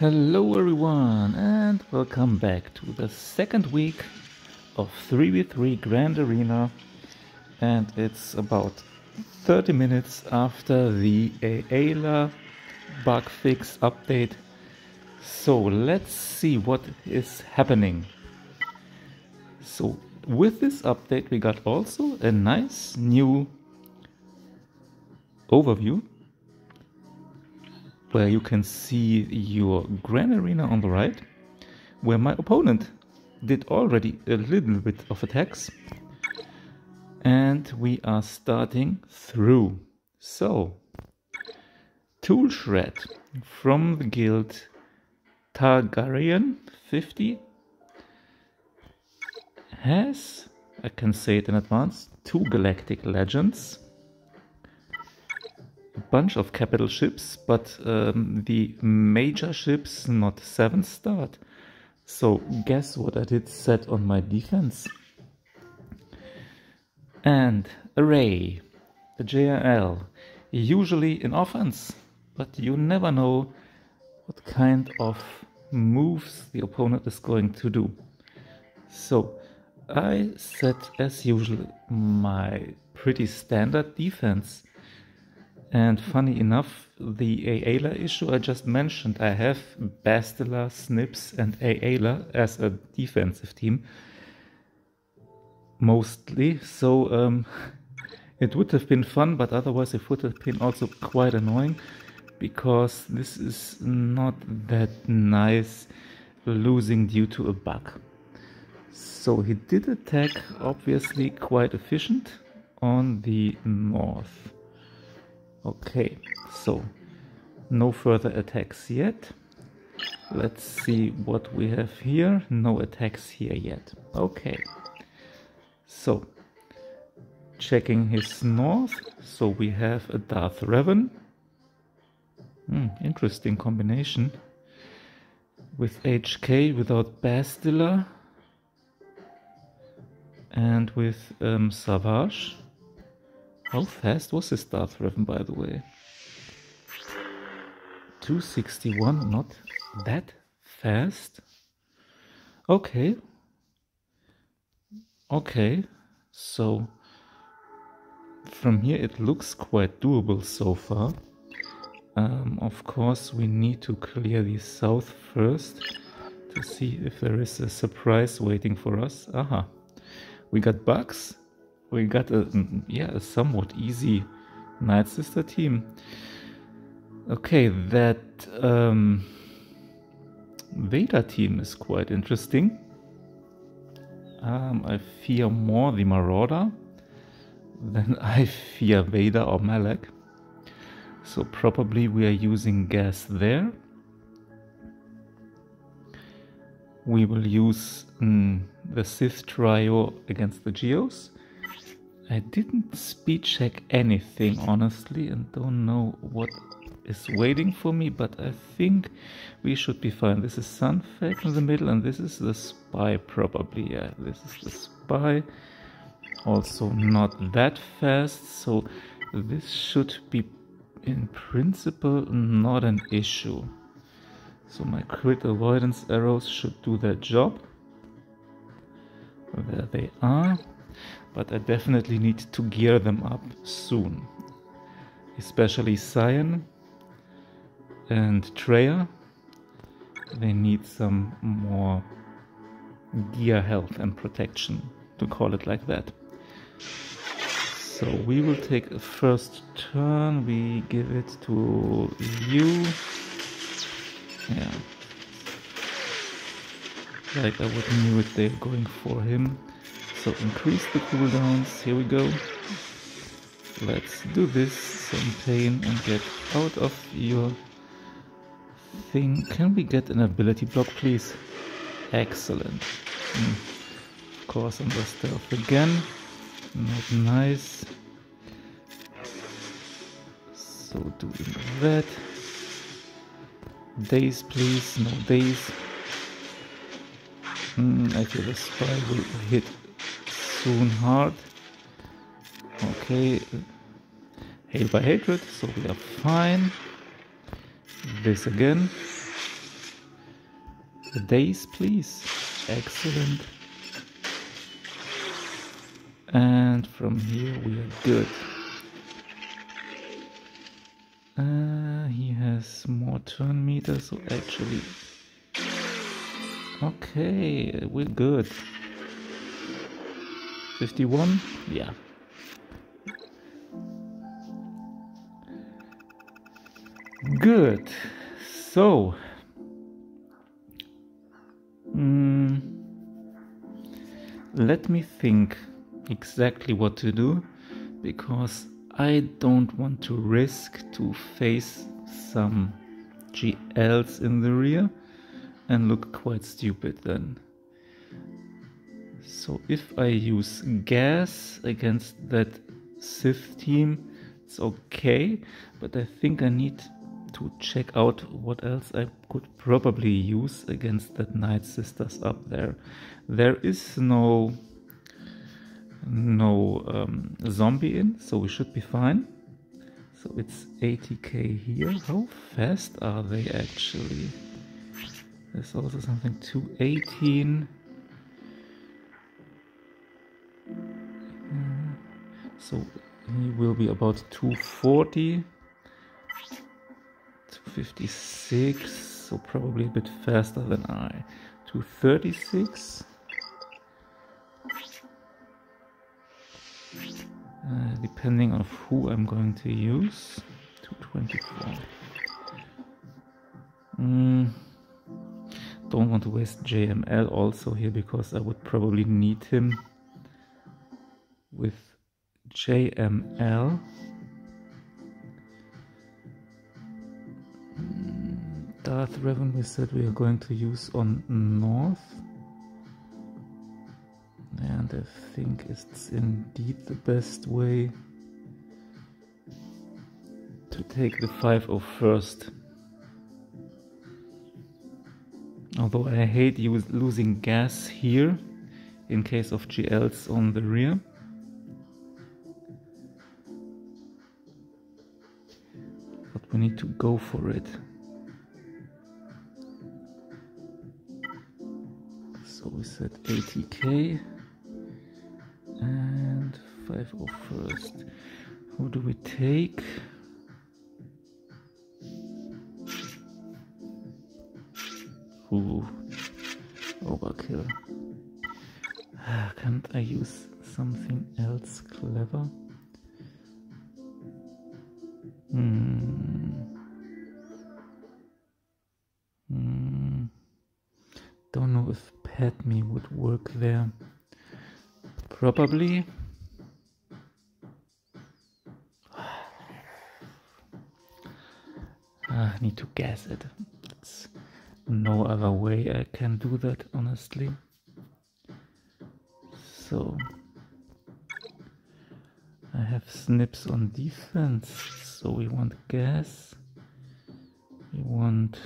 Hello everyone and welcome back to the second week of 3v3 Grand Arena. And it's about 30 minutes after the Aayla bug fix update. So let's see what is happening. So with this update we got also a nice new overview where you can see your Grand Arena on the right, where my opponent did already a little bit of attacks. And we are starting through. So, Tool Shred from the guild Targaryen 50 has, I can say it in advance, two Galactic Legends bunch of capital ships, but um, the major ships not 7 starred. So guess what I did set on my defense? And array, the JRL, usually in offense, but you never know what kind of moves the opponent is going to do. So I set as usual my pretty standard defense and funny enough, the Aayla issue I just mentioned, I have Bastila, Snips, and Aayla as a defensive team mostly. So um, it would have been fun, but otherwise it would have been also quite annoying because this is not that nice losing due to a bug. So he did attack, obviously quite efficient on the north. Okay, so no further attacks yet. Let's see what we have here. No attacks here yet. Okay, so checking his north. So we have a Darth Revan. Hmm, interesting combination. With HK without Bastila. And with um, Savage. How fast was his Darth Revan, by the way? 261, not that fast. Okay. Okay, so from here it looks quite doable so far. Um, of course, we need to clear the south first to see if there is a surprise waiting for us. Aha, we got bugs we got a yeah a somewhat easy Night Sister team. Okay, that um, Vader team is quite interesting. Um, I fear more the Marauder than I fear Vader or Malak. So probably we are using gas there. We will use mm, the Sith trio against the Geos. I didn't speed check anything honestly and don't know what is waiting for me but I think we should be fine. This is Sun Fac in the middle and this is the spy probably. Yeah, this is the spy. Also not that fast so this should be in principle not an issue. So my crit avoidance arrows should do their job. There they are but I definitely need to gear them up soon. Especially Sion and Traya. They need some more gear health and protection, to call it like that. So we will take a first turn, we give it to you. Yeah. Like I would knew it they're going for him. So increase the cooldowns, here we go. Let's do this, some pain and get out of your thing. Can we get an ability block please? Excellent. Mm. Of course under stealth again. Not nice. So doing that. Daze please, no daze. Mm, I feel the spy will hit soon hard. Okay. Hail by hatred, so we are fine. This again. The daze, please. Excellent. And from here we are good. Uh, he has more turn meter, so actually... Okay, we're good. 51? Yeah. Good. So, mm, let me think exactly what to do because I don't want to risk to face some GLs in the rear and look quite stupid then. So if I use gas against that Sith team, it's okay, but I think I need to check out what else I could probably use against that Night Sisters up there. There is no no um, zombie in, so we should be fine. So it's 80k here. How fast are they actually? There's also something 218. So he will be about 240. 256, so probably a bit faster than I. 236. Uh, depending on who I'm going to use. 224. Mm, don't want to waste JML also here because I would probably need him with JML. Mm, Darth Revan we said we are going to use on North and I think it's indeed the best way to take the 5 first. Although I hate losing gas here in case of GLs on the rear. We need to go for it. So we said 80k and 501st. Who do we take? Ooh, overkill. Can't I use something else clever? Hmm. If Padme would work there. Probably. Ah, I need to guess it. It's no other way I can do that, honestly. So, I have snips on defense, so we want gas. We want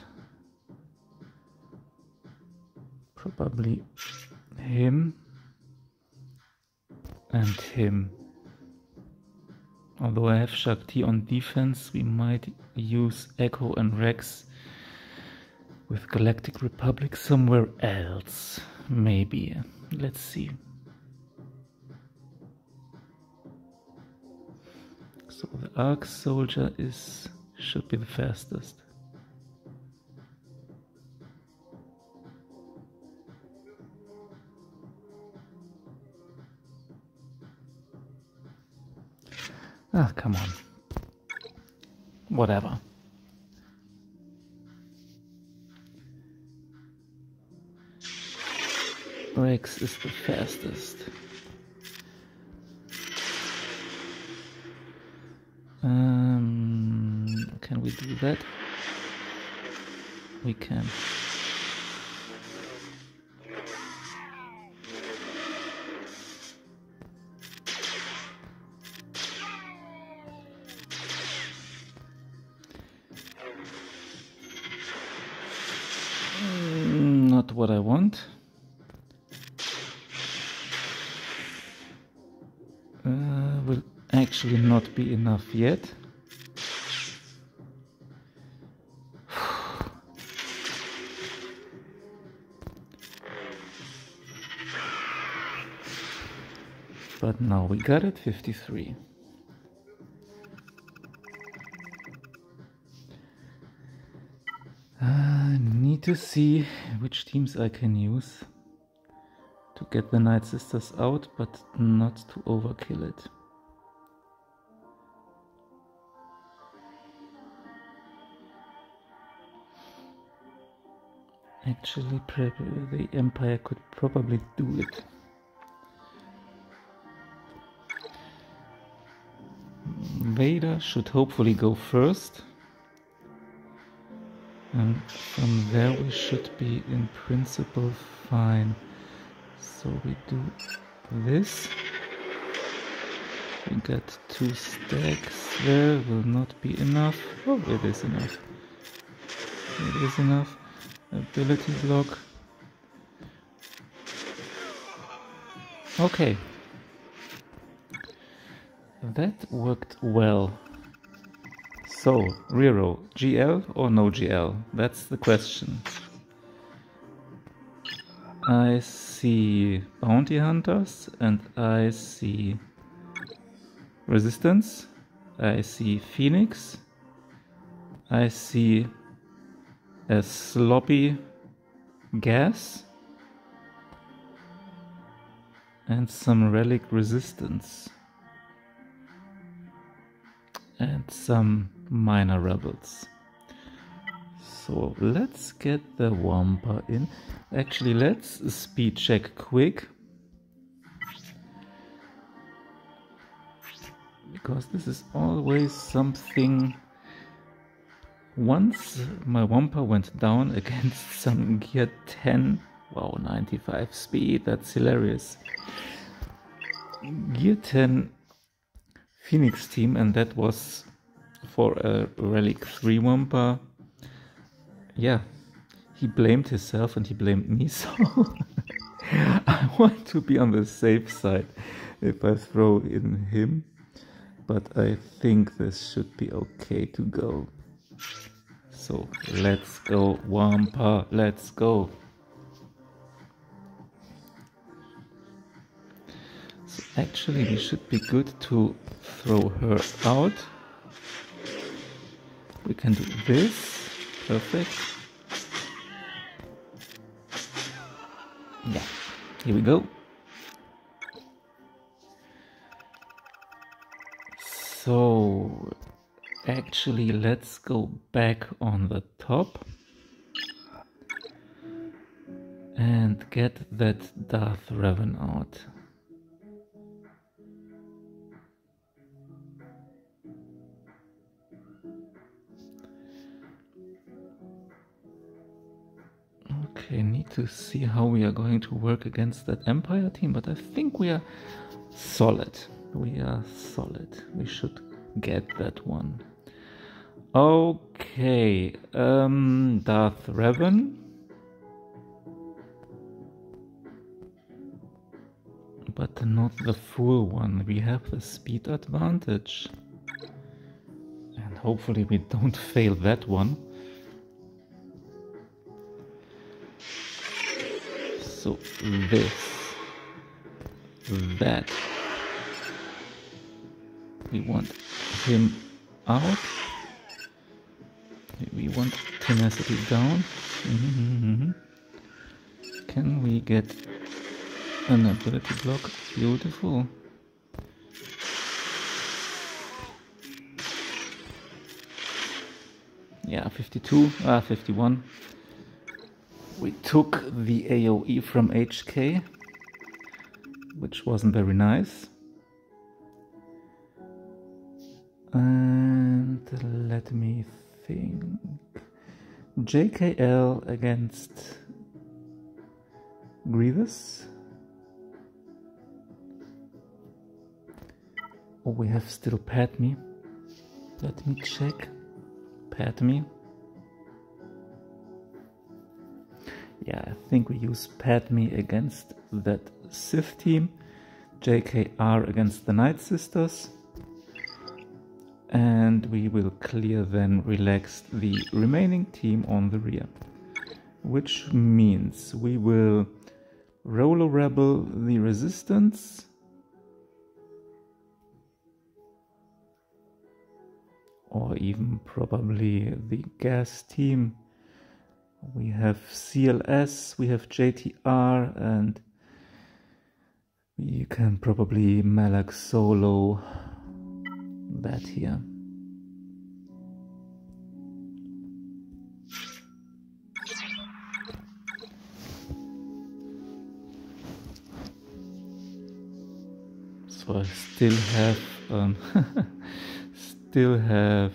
probably him and him. Although I have Shaak Ti on defense, we might use Echo and Rex with Galactic Republic somewhere else. Maybe. Let's see. So the Arc Soldier is should be the fastest. Ah, come on. Whatever. Rex is the fastest. Um, can we do that? We can. not be enough yet. But now we got it, 53. I need to see which teams I can use to get the Night Sisters out, but not to overkill it. Actually, the Empire could probably do it. Vader should hopefully go first. And from there we should be in principle fine. So we do this. We got two stacks there, will not be enough. Oh, it is enough. It is enough. Ability block. Okay. That worked well. So, Rero, GL or no GL? That's the question. I see bounty hunters and I see resistance. I see phoenix. I see a sloppy gas and some relic resistance and some minor rebels. So let's get the Wampa in. Actually, let's speed check quick. Because this is always something... Once mm-hmm. my Wampa went down against some gear 10, wow, 95 speed, that's hilarious. Gear 10 Phoenix team, and that was for a Relic 3 Wampa. Yeah, he blamed himself and he blamed me, so I want to be on the safe side if I throw in him, but I think this should be okay to go. So let's go, Wampa, let's go. So actually we should be good to throw her out. We can do this. Perfect. Yeah, here we go. So, actually, let's go back on the top and get that Darth Revan out. Okay, need to see how we are going to work against that Empire team, but I think we are solid. We are solid. We should get that one. Okay, um, Darth Revan. But not the full one. We have the speed advantage. And hopefully we don't fail that one. So this, that. We want him out. We want tenacity down. Mm -hmm. Can we get an ability block? Beautiful. Yeah, 52, ah, 51 we took the AoE from HK, which wasn't very nice. And let me think. JKL against Grievous. Oh, we have still Padme. Let me check. Padme. yeah, I think we use Padme against that Sith team, JKR against the Night Sisters, and we will clear then relax the remaining team on the rear which means we will roller rebel the resistance or even probably the gas team. We have CLS we have JTR and you can probably malak solo that here. So I still have um, still have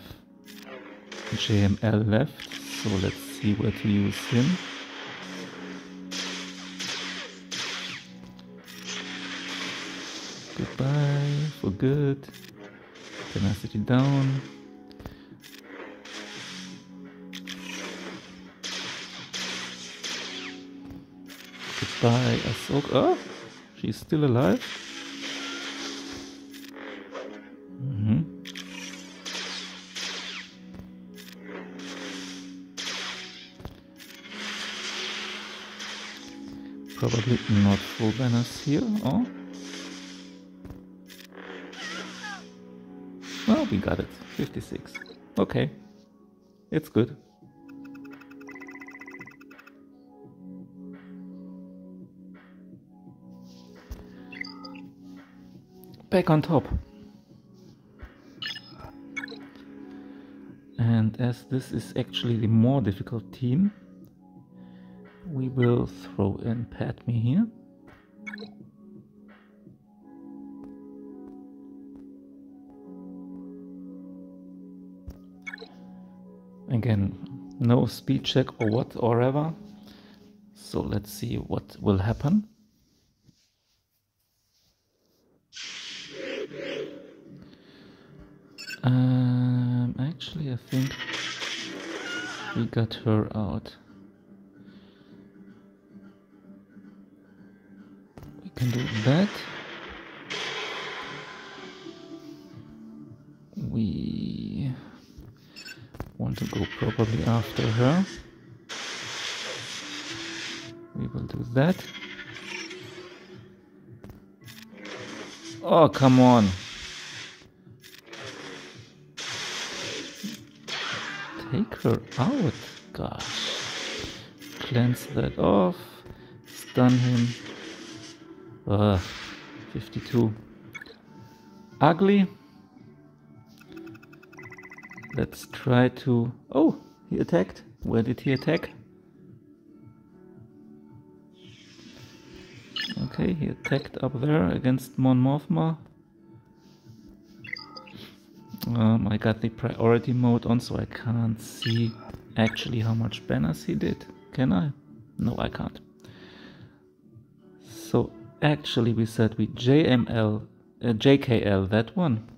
JML left, so let's see where to use him. Goodbye for good. Tenacity down. Goodbye, Ahsoka. Oh, she's still alive. Mm-hmm. Probably not full banners here. Oh. We got it. 56. Okay. It's good. Back on top. And as this is actually the more difficult team, we will throw in Padme here. Again, no speed check or whatever. So let's see what will happen. Um, actually, I think we got her out. Probably after her. We will do that. Oh, come on. Take her out. Gosh. Cleanse that off. Stun him. Uh, 52. Ugly. Let's try to... Oh, he attacked. Where did he attack? Okay, he attacked up there against Mon Mothma. Um, I got the priority mode on, so I can't see actually how much banners he did. Can I? No, I can't. So actually we said we JML, uh, JKL, that one.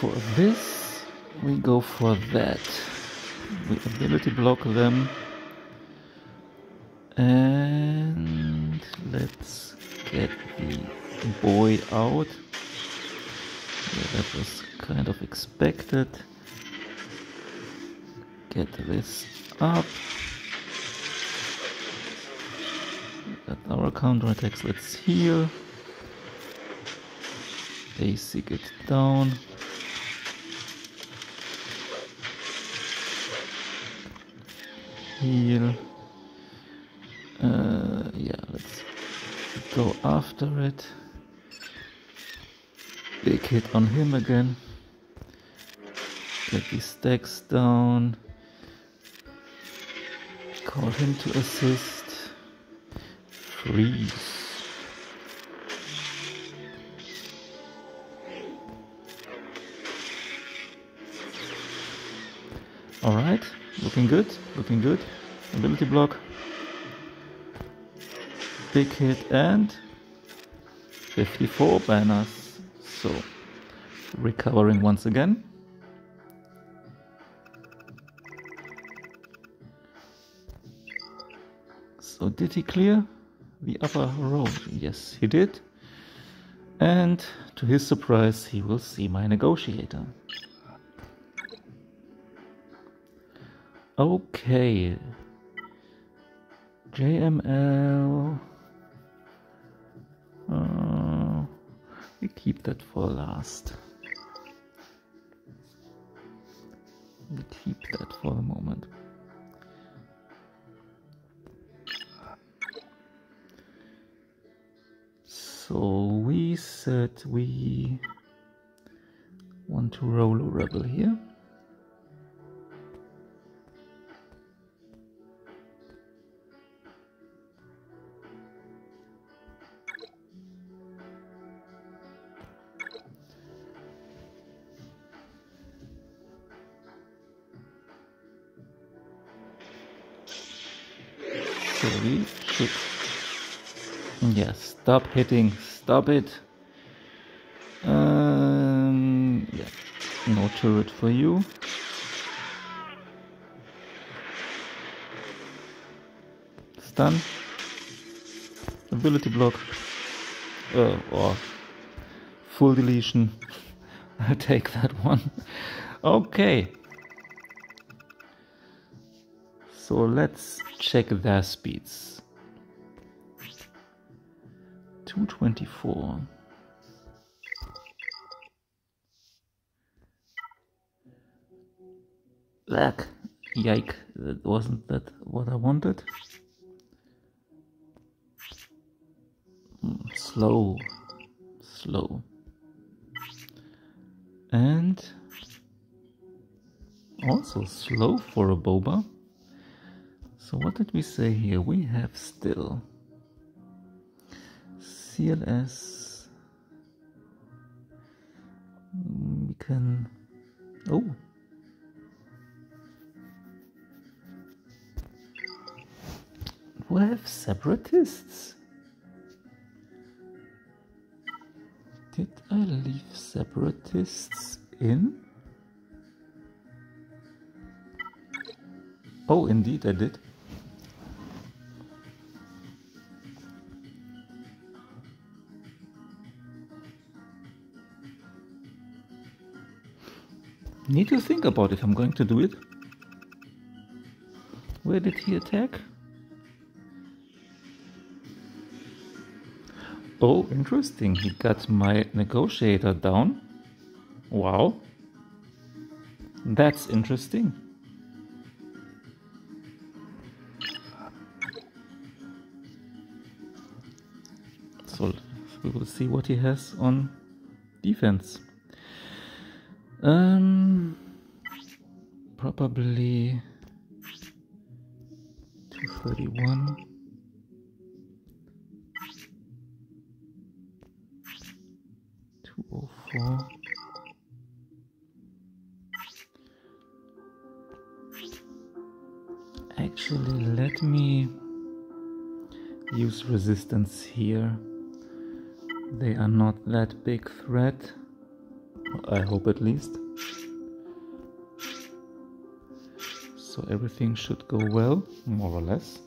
For this, we go for that. We ability block them. And let's get the boy out. Yeah, that was kind of expected. Get this up. Got our counterattacks let's heal. Basic it down heal uh, yeah, let's go after it. Big hit on him again. Get these stacks down. Call him to assist. Freeze. Looking good, looking good. Ability block big hit and 54 banners. So recovering once again. So did he clear the upper row? Yes, he did. And to his surprise, he will see my negotiator. Okay. JML. Uh, we keep that for last. We keep that for the moment. So we said we want to roll a rebel here. We Yes, stop hitting, stop it. Um, yeah, no turret for you. Stun. Ability block. Uh, or full deletion. I'll take that one. okay. So let's check their speeds. 224. Ugh, yike, that wasn't that what I wanted. Mm, slow, slow. And also slow for a boba. So what did we say here? We have still CLS we can oh. We have separatists? Did I leave separatists in? Oh indeed I did Need to think about if I'm going to do it. Where did he attack? Oh, interesting. He got my negotiator down. Wow. That's interesting. So we will see what he has on defense. Um, probably 231. Two oh four. Actually, let me use resistance here. They are not that big threat. I hope at least. So everything should go well, more or less.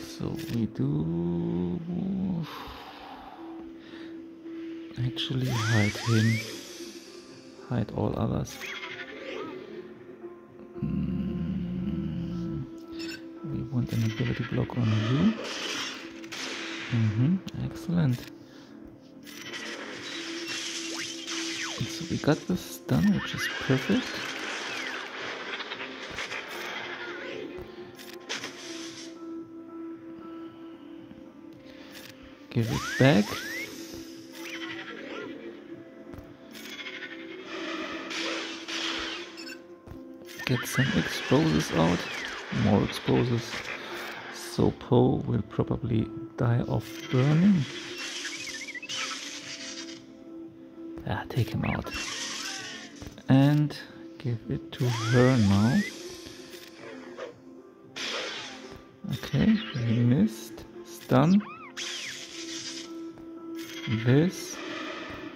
So we do actually hide him, hide all others. Mm, we want an ability block on you. Mm-hmm. Excellent. So we got this done, which is perfect. Give it back. Get some explosives out. More explosives. So Poe will probably die of burning. Ah, take him out. And give it to her now. Okay, he missed. Stun. This.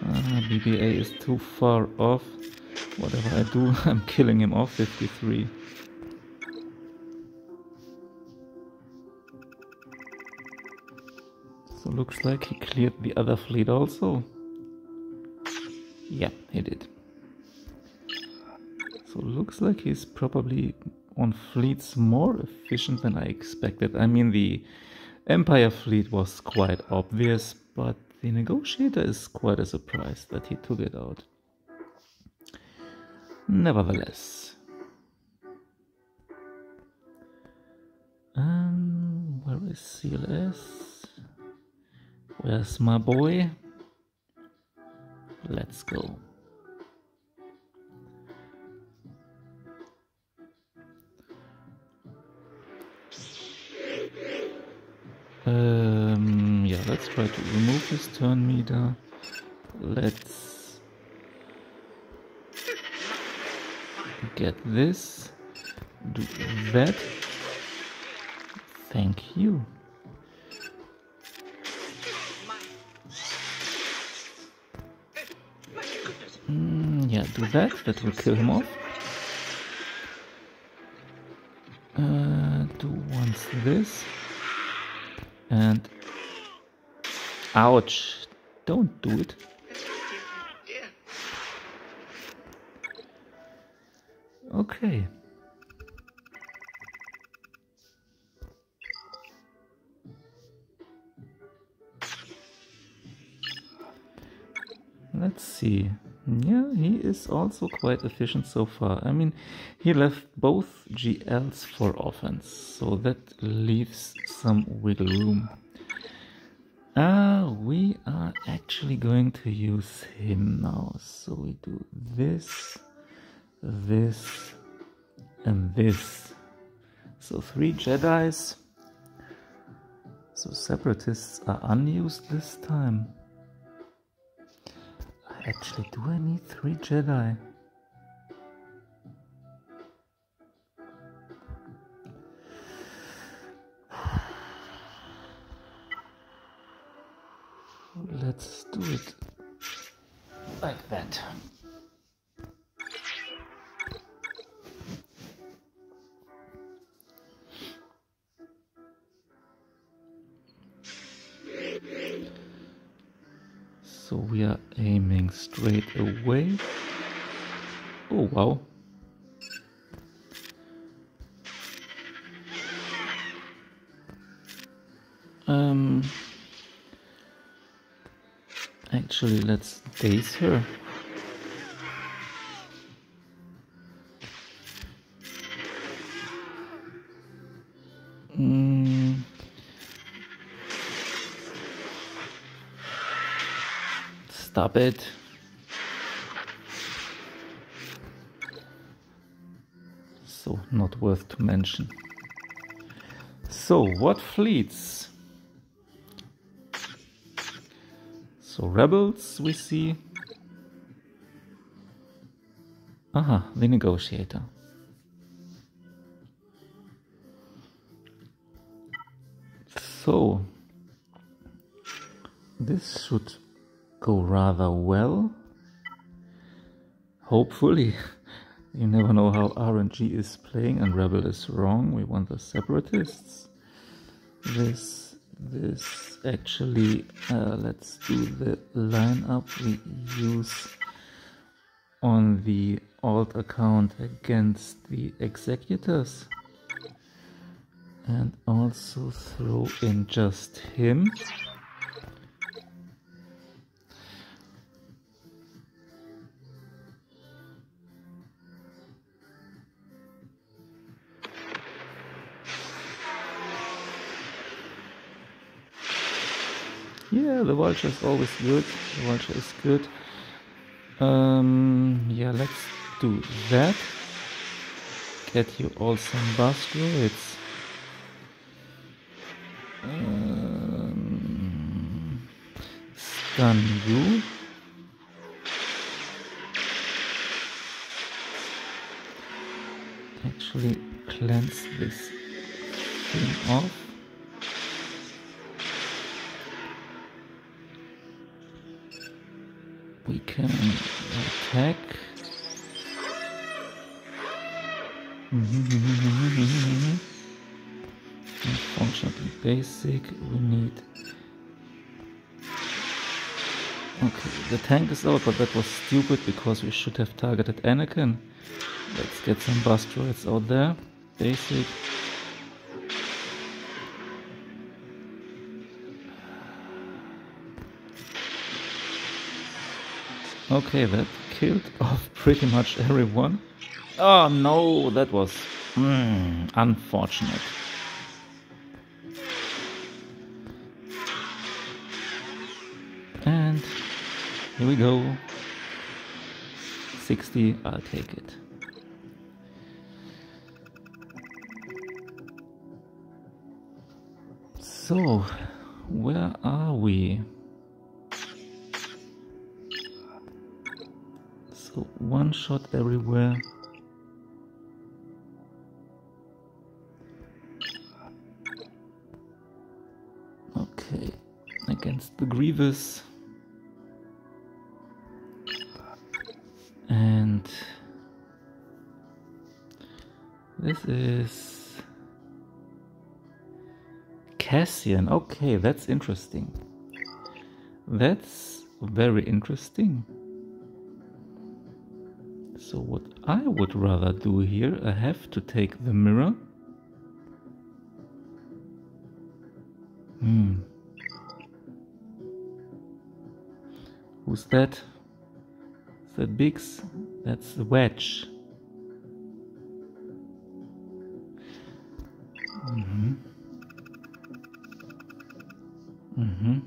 Uh, BB-8 is too far off. Whatever I do, I'm killing him off 53. So looks like he cleared the other fleet also. Yeah, he did. So looks like he's probably on fleets more efficient than I expected. I mean, the Empire fleet was quite obvious, but the Negotiator is quite a surprise that he took it out. Nevertheless. Um, where is CLS? Where's my boy? Let's go. Um, yeah, let's try to remove this turn meter. Let's get this, do that. Thank you. Do that. That will kill him off. Uh, do once this. And... Ouch! Don't do it. Okay. Let's see. Yeah, he is also quite efficient so far. I mean, he left both GLs for offense, so that leaves some wiggle room. Uh, we are actually going to use him now. So we do this, this, and this. So three Jedi's. So separatists are unused this time. Actually, do I need three Jedi? Let's daze her. Mm. Stop it. So, not worth to mention. So, what fleets? So, rebels we see. Aha, the negotiator. So, this should go rather well. Hopefully. You never know how RNG is playing and Rebel is wrong. We want the separatists. This, this actually, uh, let's do the lineup we use on the alt account against the executors. And also throw in just him. Yeah, the vulture is always good. The vulture is good. Um, yeah, let's do that. Get you all some buzz droids. Um, stun you. Actually, cleanse this thing off. We can attack. Unfortunately basic, we need Okay, the tank is out, but that was stupid because we should have targeted Anakin. Let's get some buzz droids out there. Basic. Okay, that killed off pretty much everyone. Oh no, that was mm, unfortunate. And here we go. 60, I'll take it. So, where are we? One shot everywhere. Okay, against the Grievous. And this is Cassian. Okay, that's interesting. That's very interesting. So what I would rather do here, I have to take the mirror. Hmm. Who's that? the Biggs, that's the wedge. Mm-hmm. Mm-hmm.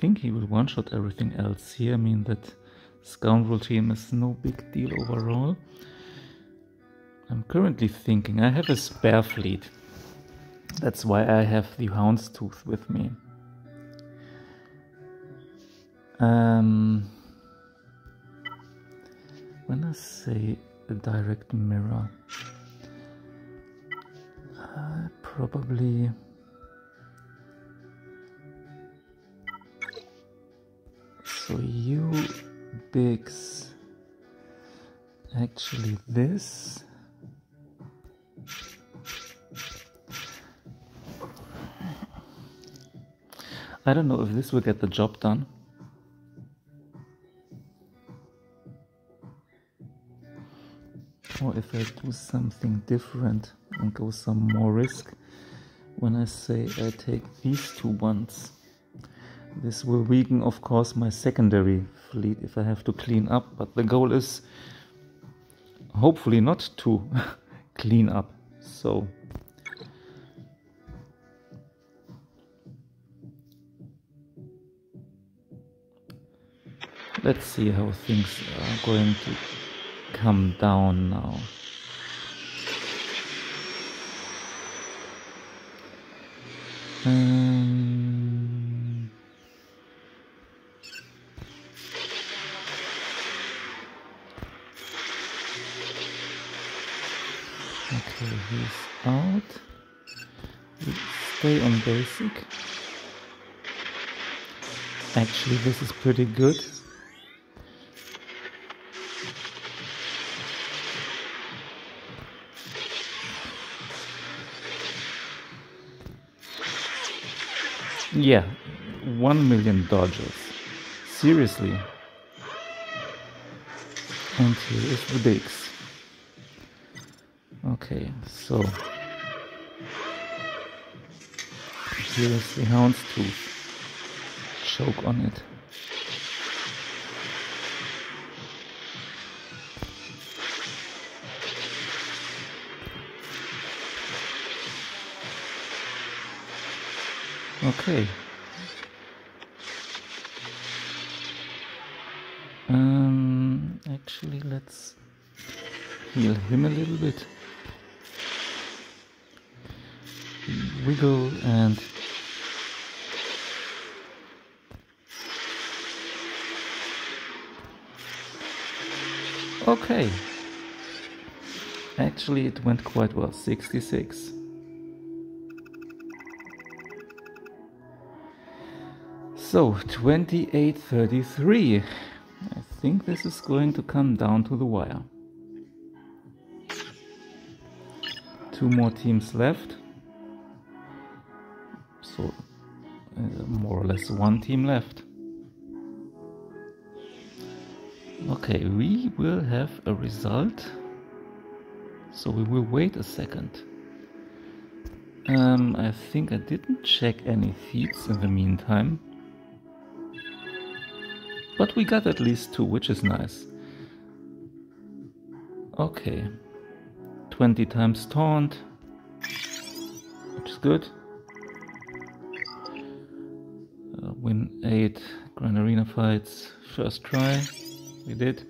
Think he will one-shot everything else here. I mean that scoundrel team is no big deal overall. I'm currently thinking I have a spare fleet. That's why I have the Houndstooth with me. Um, when I say a direct mirror, uh, probably so you Biggs actually this I don't know if this will get the job done. Or if I do something different and go some more risk when I say I take these two ones. This will weaken, of course, my secondary fleet if I have to clean up, but the goal is hopefully not to clean up. So Let's see how things are going to come down now. Um, Actually, this is pretty good. Yeah, one million Dodgers. Seriously. And here is the Biggs. Okay, so here is the Houndstooth. Choke on it. Okay. Um, actually, let's heal him a little bit. Wiggle and okay. Actually, it went quite well, 66. So, 28.33. I think this is going to come down to the wire. Two more teams left. So, uh, more or less one team left. Okay, we will have a result. So we will wait a second. Um, I think I didn't check any feeds in the meantime. But we got at least two, which is nice. Okay. 20 times taunt, which is good. Uh, win 8 Grand Arena fights, first try, we did.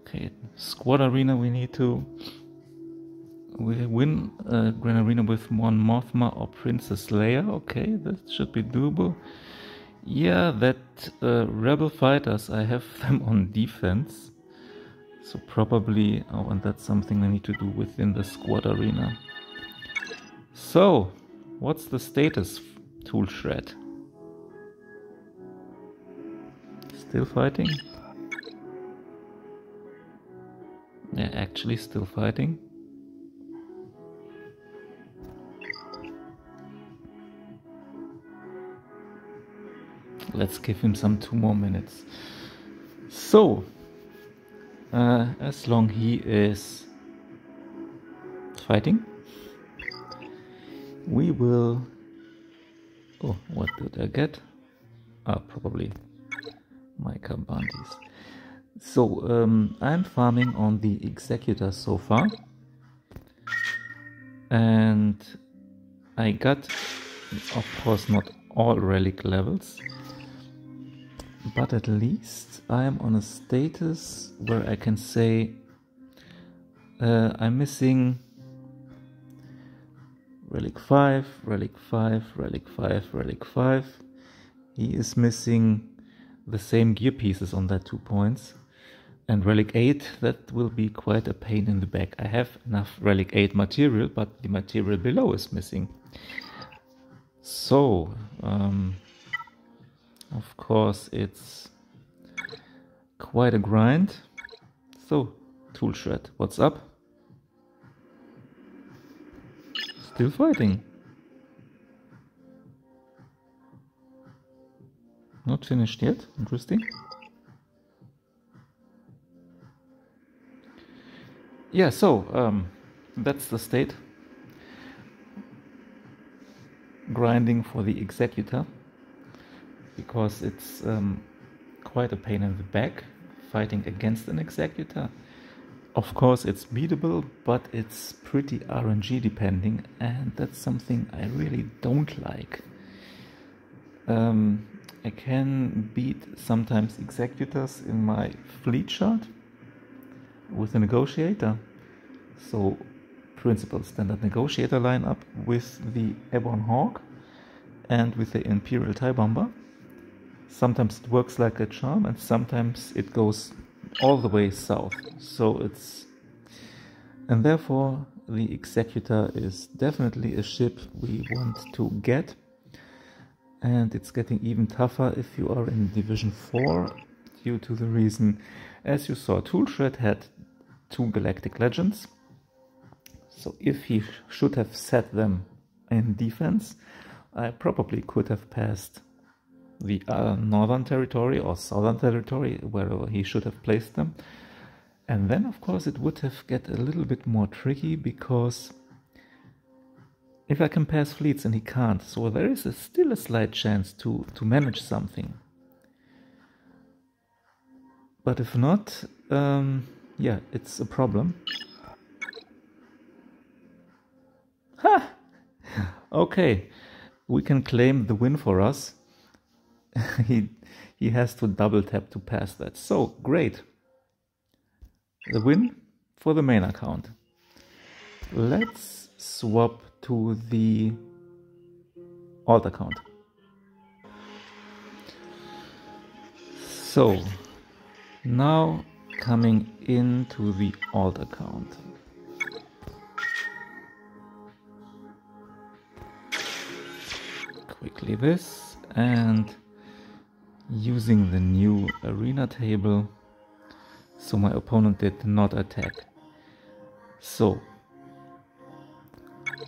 Okay, Squad Arena we need to we win uh, Grand Arena with Mon Mothma or Princess Leia. Okay, that should be doable. Yeah, that uh, Rebel Fighters, I have them on defense. So probably, oh, and that's something I need to do within the squad arena. So, what's the status, Tool Shred? Still fighting? Yeah, actually still fighting. Let's give him some two more minutes. So, uh, as long he is fighting, we will. Oh, what did I get? Ah, probably my bounties. So um, I'm farming on the executor so far, and I got, of course, not all relic levels but at least I am on a status where I can say uh, I'm missing relic 5, relic 5, relic 5, relic 5. He is missing the same gear pieces on that two points. And relic 8, that will be quite a pain in the back. I have enough relic 8 material, but the material below is missing. So, um, of course, it's quite a grind. So, Tool Shred, what's up? Still fighting. Not finished yet, interesting. Yeah, so um, that's the state. Grinding for the executor because it's um, quite a pain in the back fighting against an executor. Of course, it's beatable, but it's pretty RNG depending, and that's something I really don't like. Um, I can beat sometimes executors in my fleet shard with a negotiator. So, principal standard negotiator lineup with the Ebon Hawk and with the Imperial TIE Bomber. Sometimes it works like a charm and sometimes it goes all the way south. So it's and therefore the executor is definitely a ship we want to get and it's getting even tougher if you are in division 4 due to the reason as you saw Toolshed had two galactic legends so if he should have set them in defense i probably could have passed the uh, northern territory or southern territory, wherever he should have placed them. And then, of course, it would have get a little bit more tricky because if I can pass fleets and he can't, so there is a, still a slight chance to, to manage something. But if not, um, yeah, it's a problem. Ha! Okay, we can claim the win for us. he he has to double tap to pass that. So great. The win for the main account. Let's swap to the alt account. So now coming into the alt account. Quickly this and using the new arena table so my opponent did not attack. So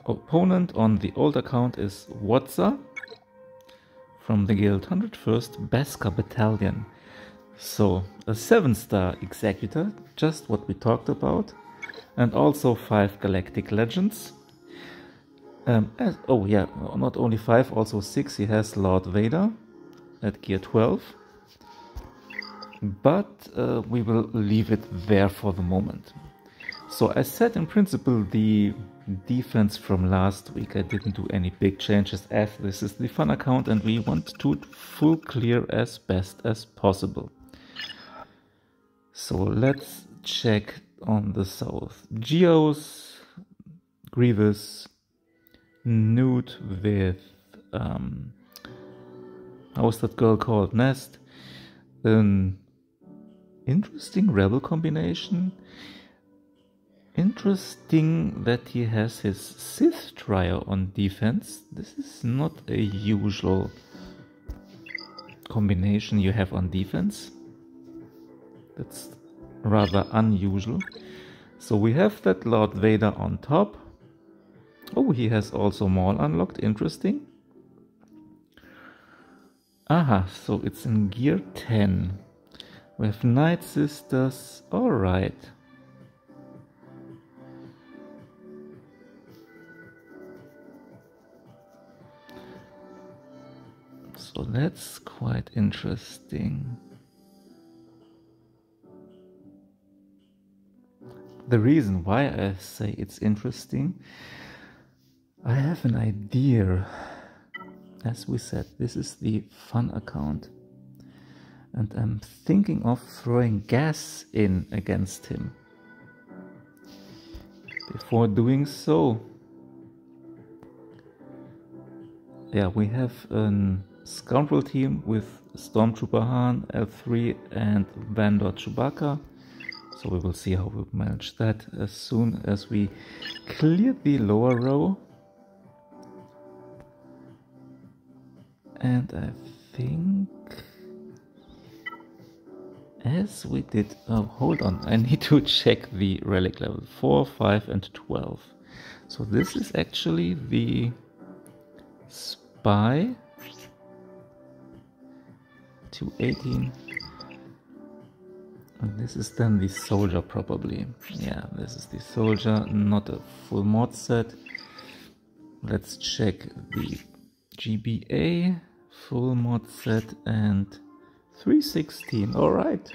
opponent on the old account is Watza from the guild 101st Beskar Battalion. So a 7 star executor, just what we talked about, and also 5 galactic legends. Um, as, oh yeah, not only 5, also 6, he has Lord Vader at gear 12. But uh, we will leave it there for the moment. So I said in principle the defense from last week I didn't do any big changes as this is the fun account and we want to full clear as best as possible. So let's check on the south. Geos, Grievous, Nute with um, how was that girl called? Nest. An interesting rebel combination. Interesting that he has his Sith trio on defense. This is not a usual combination you have on defense. That's rather unusual. So we have that Lord Vader on top. Oh, he has also Maul unlocked. Interesting. Aha, so it's in gear 10. We have Night Sisters. Alright. So that's quite interesting. The reason why I say it's interesting, I have an idea. As we said, this is the fun account. And I'm thinking of throwing gas in against him. Before doing so, yeah, we have an Scoundrel team with Stormtrooper Han, L3 and Vandor Chewbacca. So we will see how we manage that as soon as we clear the lower row. And I think as we did, oh hold on, I need to check the relic level 4, 5 and 12. So this is actually the spy to 18 and this is then the soldier probably. Yeah this is the soldier not a full mod set. Let's check the GBA full mod set and 316 all right.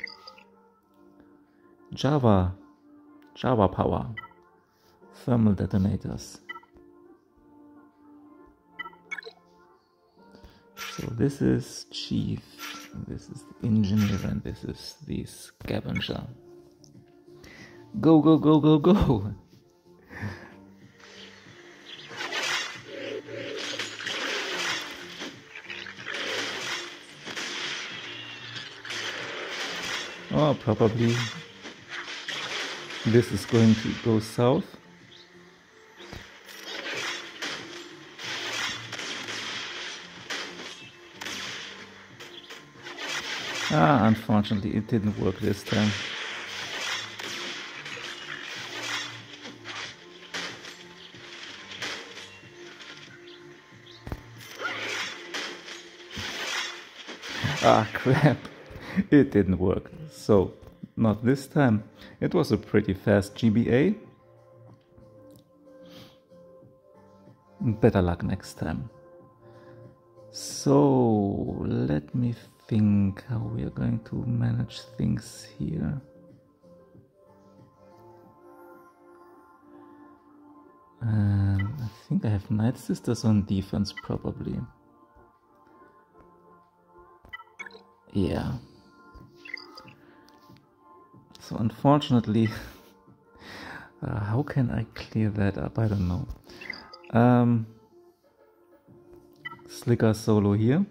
Jawa Jawa power thermal detonators. So this is chief this is the engineer and this is the scavenger. Go go go go go. Oh probably this is going to go south Ah, unfortunately it didn't work this time. Ah, crap. It didn't work. So, not this time. It was a pretty fast GBA. Better luck next time. So, let me think how we are going to manage things here. And I think I have Night Sisters on defense probably. Yeah. So unfortunately, uh, how can I clear that up? I don't know. Um, Slicker solo here.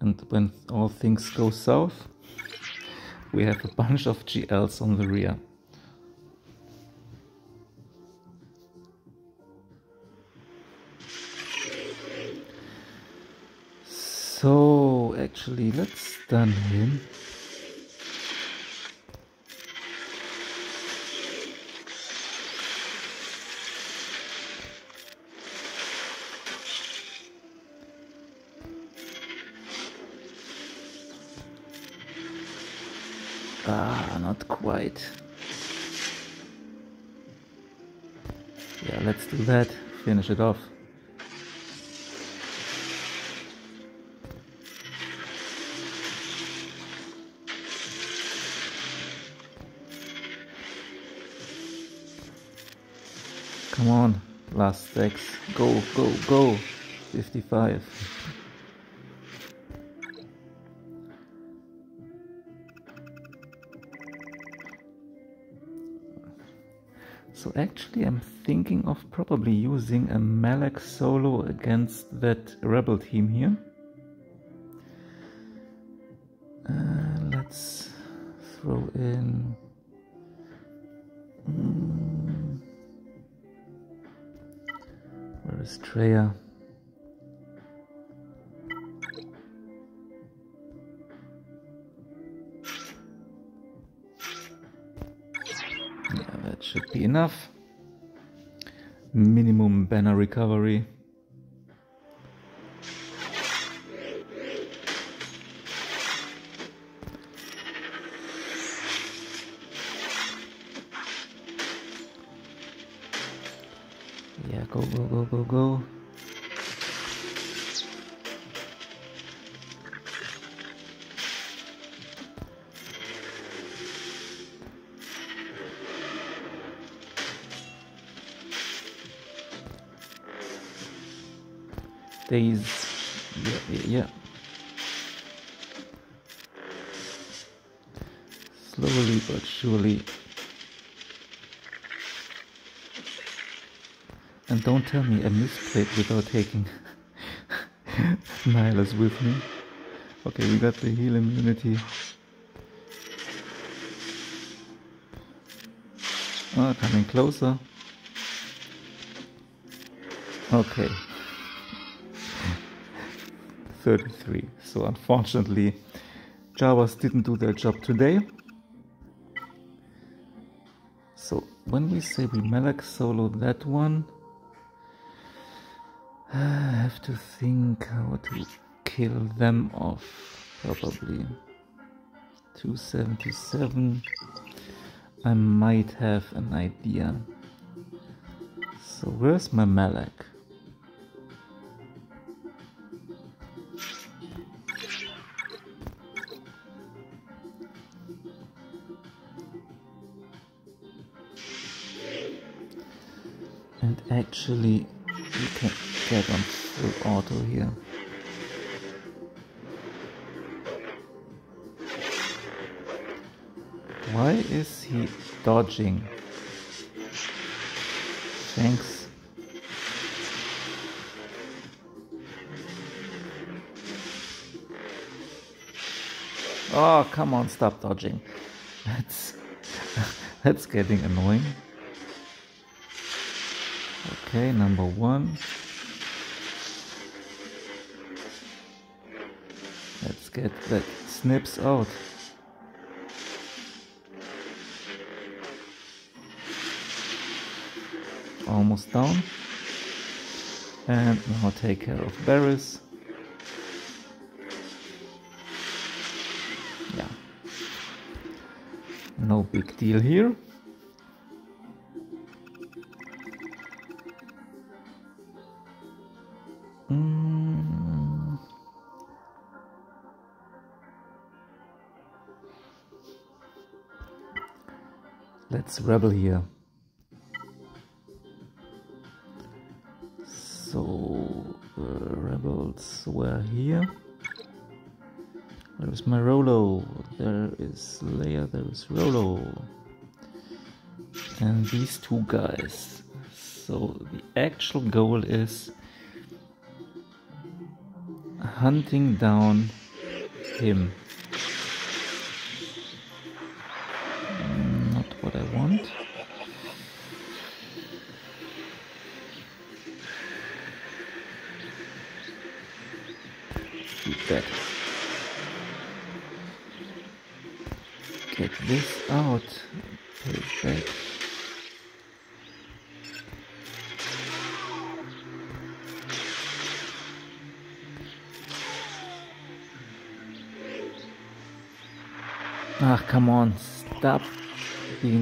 And when all things go south, we have a bunch of GLs on the rear. So actually let's stun him. That. Finish it off. Come on, last stacks. Go, go, go. 55. Thinking of probably using a Malak solo against that rebel team here. Uh, let's throw in... Mm, where is Traya? Yeah, That should be enough. Minimum banner recovery. Days. Yeah, yeah, yeah. Slowly but surely. And don't tell me I misplayed without taking Nihilus with me. Okay, we got the heal immunity. Oh, coming closer. Okay. 33. So unfortunately, Jawas didn't do their job today. So when we say we Malak solo that one, I have to think how to kill them off. Probably 277. I might have an idea. So where's my Malak? Actually you can get on full auto here. Why is he dodging? Thanks. Oh come on stop dodging. That's that's getting annoying Okay, number one. Let's get that snips out. Almost down. And now take care of Barris. Yeah. No big deal here. Rebel here. So, uh, rebels were here. There's my Rolo. There is Leia. There is Rolo. And these two guys. So the actual goal is hunting down him.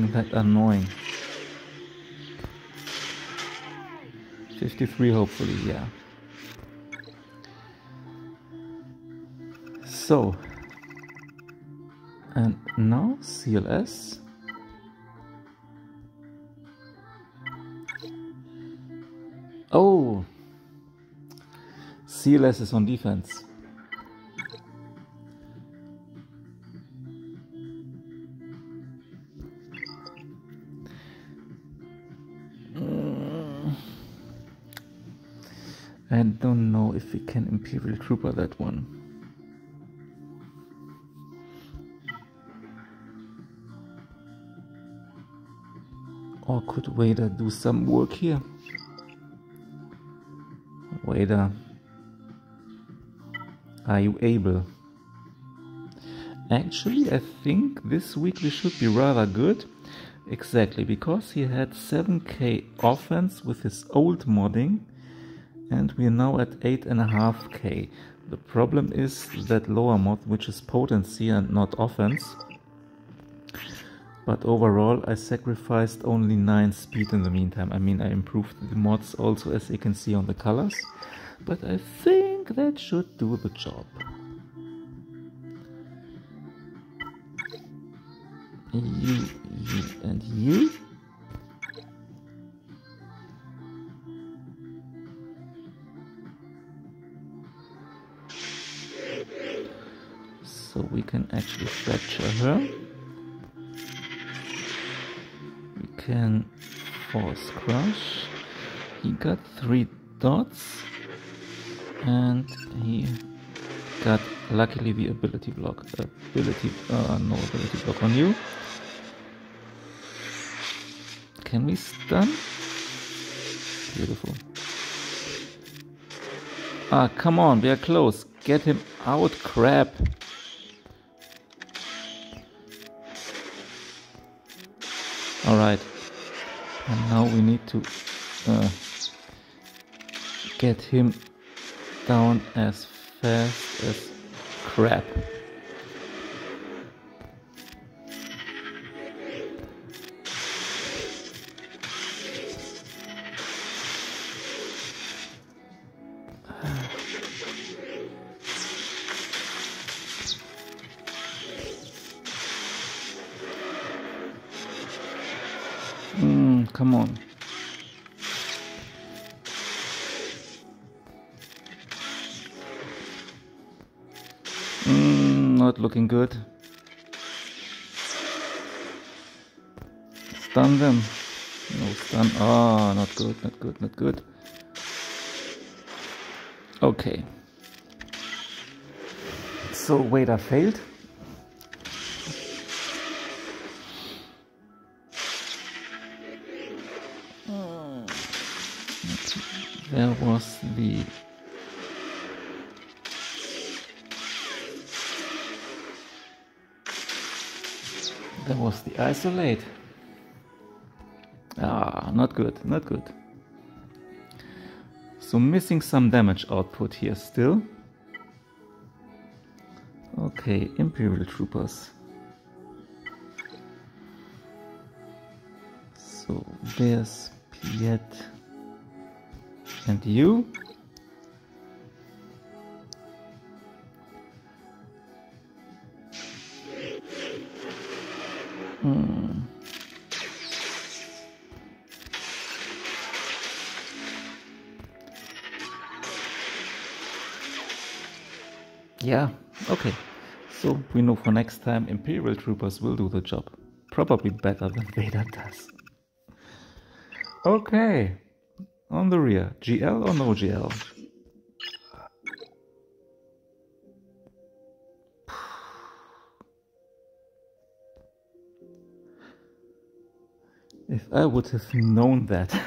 Being that annoying. 53 hopefully, yeah. So, and now CLS. Oh, CLS is on defense. We can Imperial Trooper that one. Or could Vader do some work here? Vader, are you able? Actually, I think this week we should be rather good. Exactly, because he had 7k offense with his old modding and we are now at 8.5k. The problem is that lower mod, which is potency and not offense. But overall, I sacrificed only 9 speed in the meantime. I mean, I improved the mods also, as you can see on the colors. But I think that should do the job. You, you, and you? Can actually fracture her. We can force crush. He got three dots. And he got luckily the ability block ability uh, no ability block on you. Can we stun? Beautiful. Ah come on we are close. Get him out crap all right and now we need to uh, get him down as fast as crap them. No stun. Ah, oh, not good, not good, not good. Okay. So Vader failed. there was the there was the isolate not good not good. So missing some damage output here still. Okay imperial troopers. So there's Piett and you we know for next time Imperial Troopers will do the job. Probably better than Vader does. Okay. On the rear, GL or no GL? If I would have known that,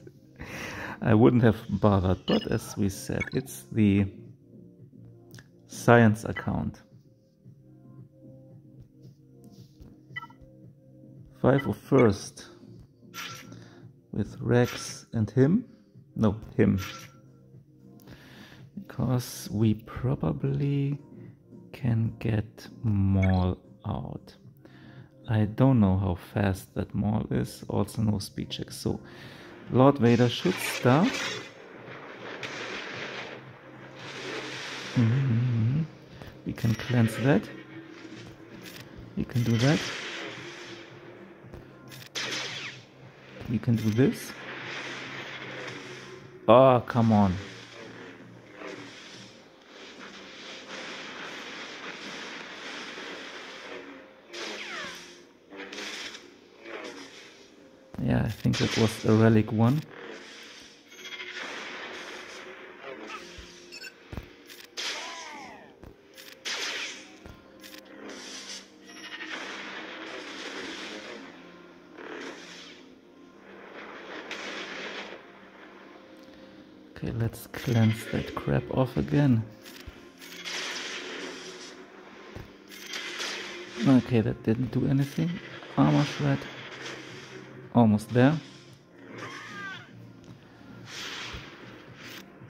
I wouldn't have bothered. But as we said, it's the science account. Five of first with Rex and him. No, him. Because we probably can get Maul out. I don't know how fast that Maul is, also no speed check. So Lord Vader should start. Mm -hmm. We can cleanse that. We can do that. We can do this. Oh, come on. Yeah, I think that was a relic one. Off again. Okay, that didn't do anything. Armor shred. Almost there.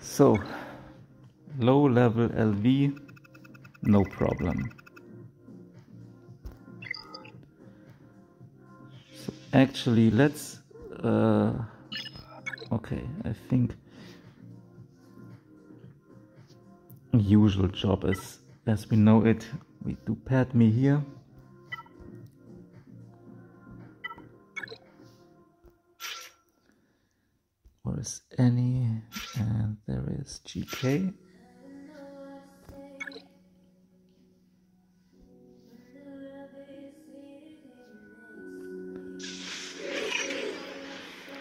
So, low level LV, no problem. So actually, let's. Uh, okay, I think usual job as as we know it. We do Padmé here. Or is any and there is GK.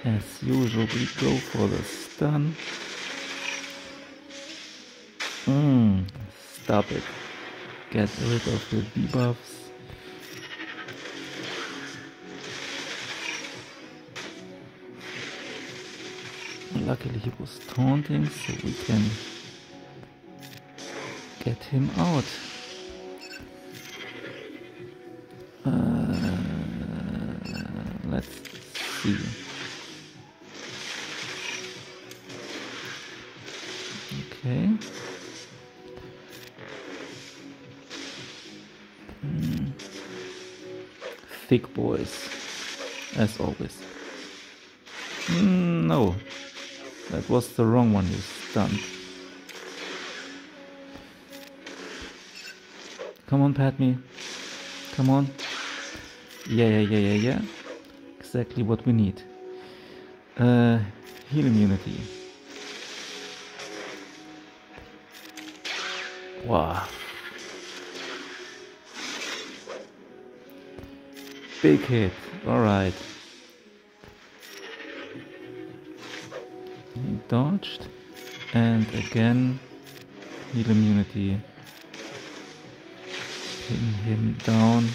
As usual, we go for the stun. Hmm, stop it. Get rid of the debuffs. Luckily he was taunting, so we can get him out. As always. Mm, no, that was the wrong one you stunned. Come on, Padmé. Come on. Yeah, yeah, yeah, yeah, yeah. Exactly what we need. Uh, heal immunity. Wow. Big hit. Alright. Dodged. And again, heal immunity. Pin him down.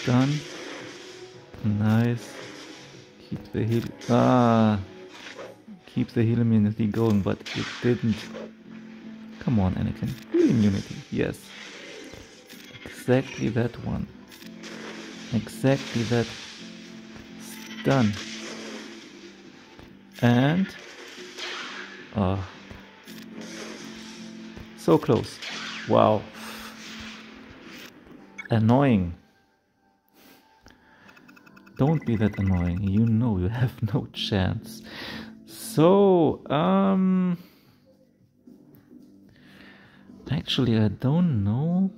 Stun. Nice. Keep the heal. Ah! Keep the heal immunity going, but it didn't. Come on, Anakin. Heal immunity. Yes. Exactly that one exactly that done and uh, so close. Wow. Annoying. Don't be that annoying. You know you have no chance. So um actually i don't know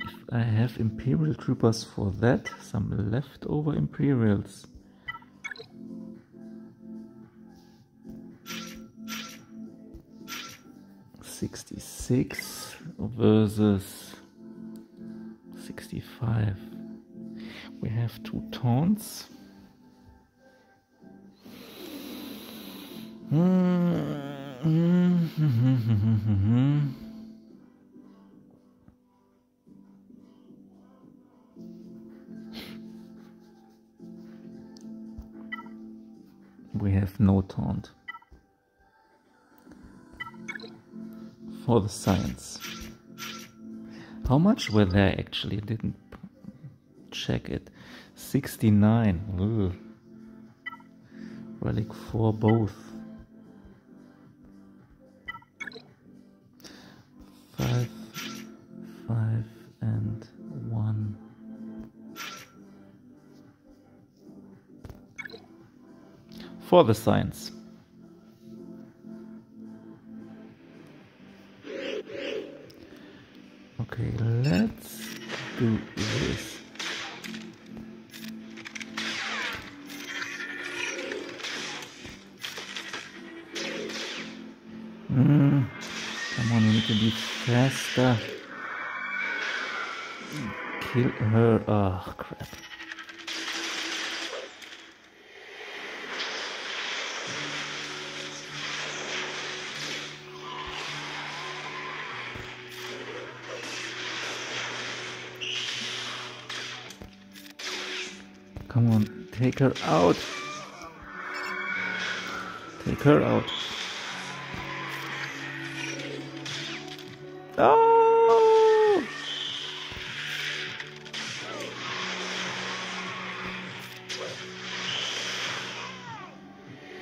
if I have Imperial Troopers for that. Some leftover Imperials. Sixty-six versus sixty-five. We have two taunts. we have no taunt. For the science. How much were there actually? Didn't check it. 69. Ugh. Relic for both. Five, five, and one. For the science. Do this. Mm. Come on, we need to be faster. Kill her. Oh, crap. Take her out. Take her out. Oh!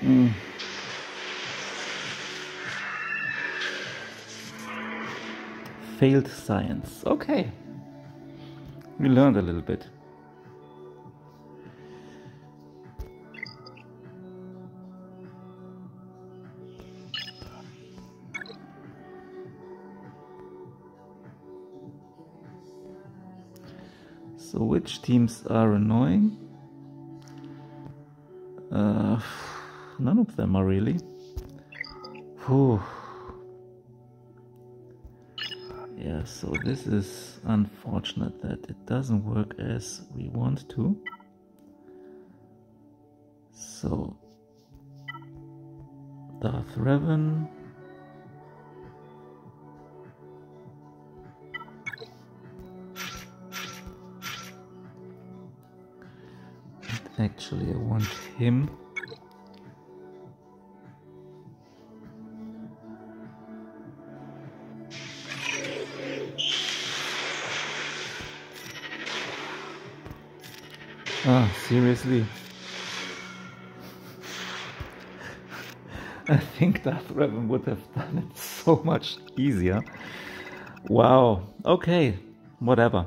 Mm. Failed science. Okay. We learned a little bit. Which teams are annoying? Uh, none of them are really. Whew. Yeah, so this is unfortunate that it doesn't work as we want to. So, Darth Revan. Actually, I want him. Ah, seriously? I think Darth Revan would have done it so much easier. Wow. Okay. Whatever.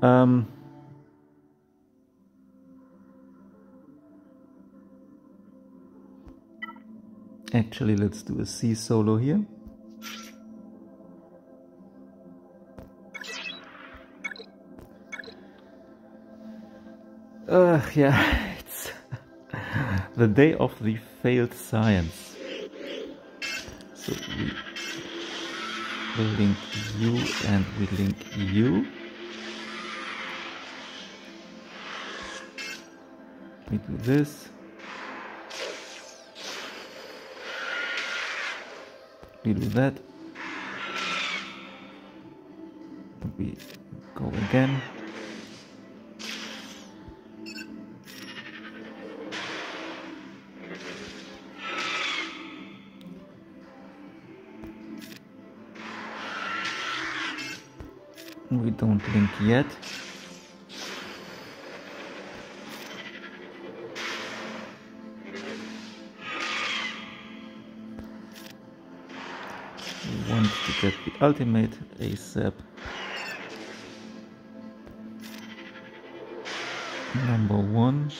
Um. Actually, let's do a SEE solo here. Uh, yeah, it's the day of the failed science. So we will link you and we link you. We do this. We do that. We go again. We don't link yet. Get the ultimate ASAP. Uh, number one.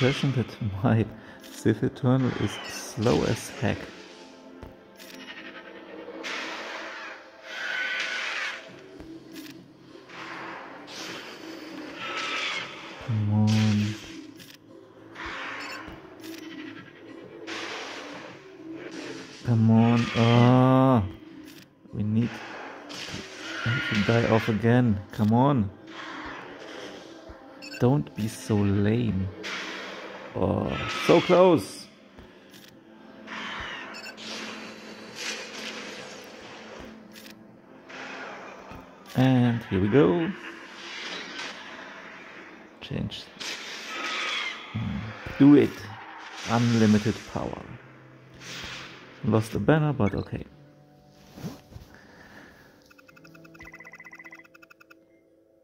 Impression that my Sith Eternal is slow as heck. Come on. Come on. Ah, we need to die off again. Come on. Don't be so lame. Oh, so close. And here we go. Change. Do it. Unlimited power. Lost the banner, but okay.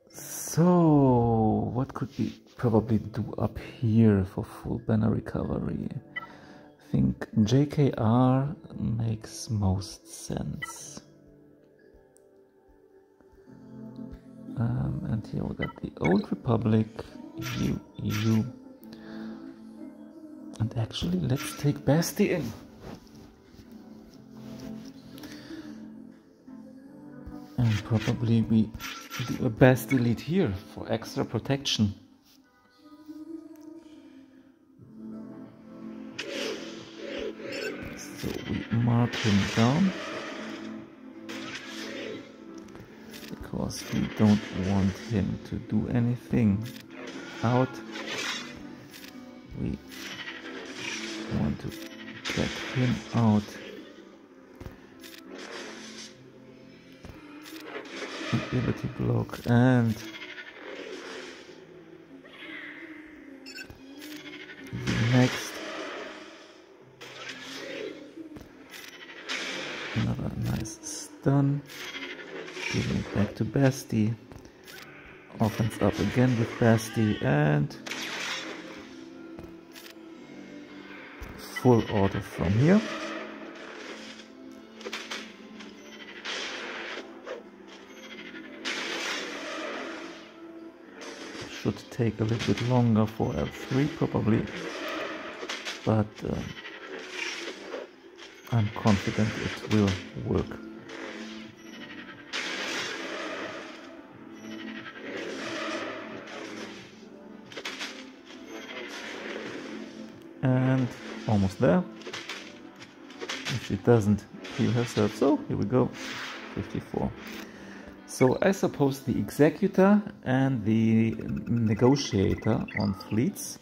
So, what could we probably do up here for full banner recovery? I think JKR makes most sense. Um, and here we got the Old Republic, EU, EU. And actually, let's take Bastion. And probably we do a best delete here for extra protection. Mark him down because we don't want him to do anything out. We want to get him out. ability block and to Basti offense up again with Basti and full order from here. Should take a little bit longer for L3 probably but uh, I'm confident it will work almost there. If she doesn't heal herself. So here we go. 54 so I suppose the executor and the negotiator on fleets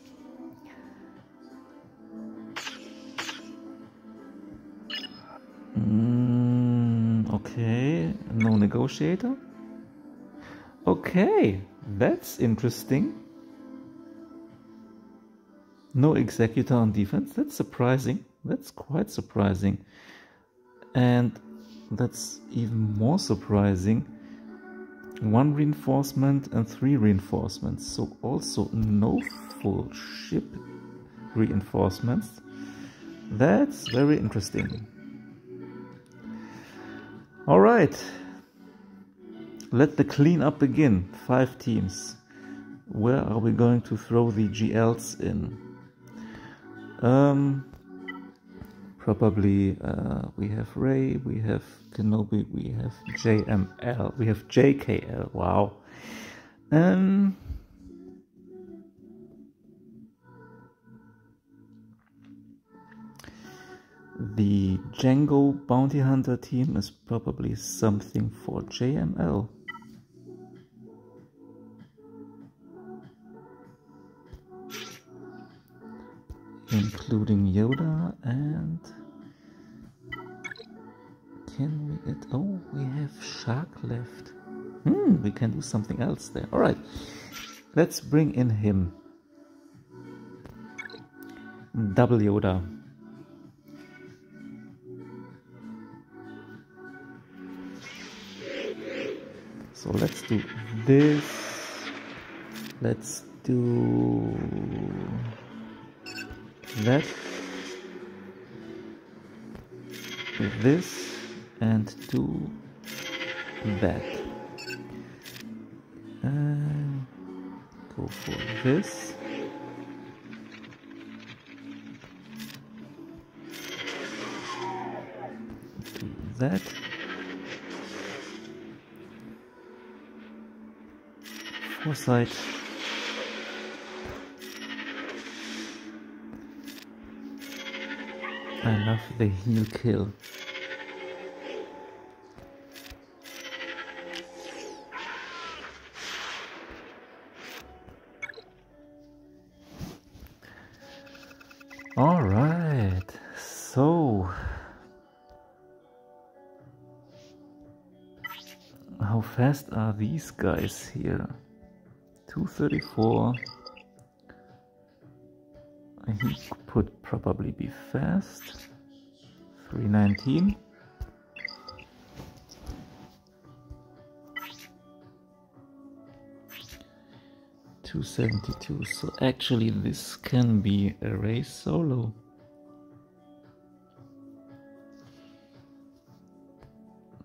mm, okay no negotiator. Okay that's interesting no executor on defense. That's surprising. That's quite surprising. And that's even more surprising. One reinforcement and three reinforcements. So also no full ship reinforcements. That's very interesting. Alright. Let the cleanup begin. Five teams. Where are we going to throw the GLs in? Um, probably uh, we have Rey, we have Kenobi, we have JML, we have JKL. Wow. Um. The Jango Bounty Hunter team is probably something for JML. Including Yoda and can we get oh we have Shaak left. Hmm we can do something else there. All right let's bring in him. Double Yoda. So let's do this. Let's do that this and do that. And go for this. Do that. Foresight I love the heal kill. All right, so how fast are these guys here? 234. Mm-hmm. He could probably be fast. 319. Two seventy two. So actually this can be a race solo.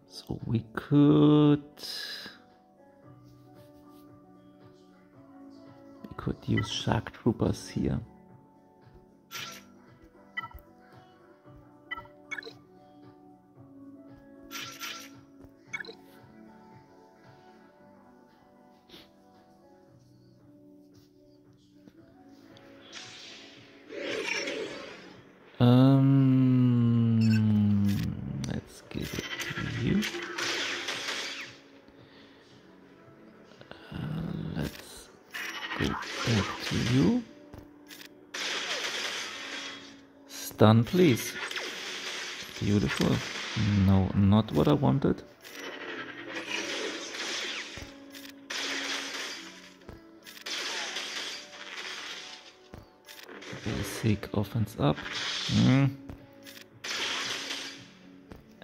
So we could we could use Shaak troopers here. Done, please. Beautiful. No, not what I wanted. Basic offense up. Mm.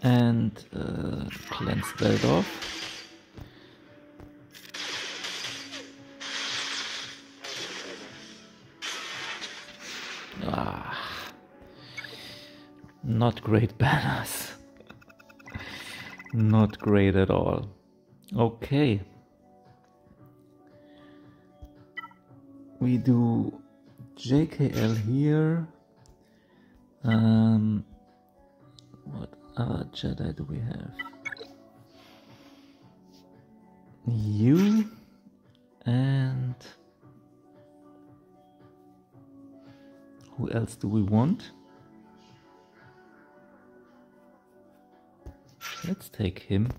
And uh, cleanse that off. Not great banners. Not great at all. Okay. We do JKL here. Um, what other Jedi do we have? You and who else do we want? Let's take him.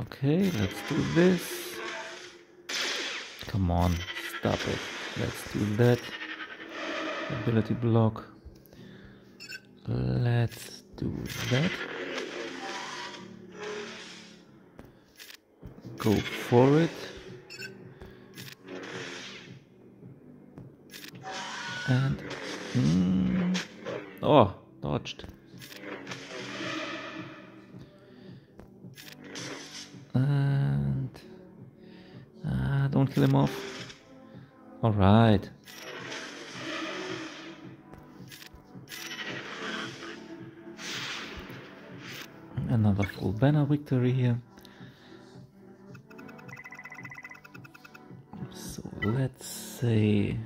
Okay, let's do this. Come on, stop it. Let's do that. Ability block. Let's do that. Go for it. And... Mm, oh, dodged. And... Uh, don't kill him off. Alright. Another full banner victory here. So let's say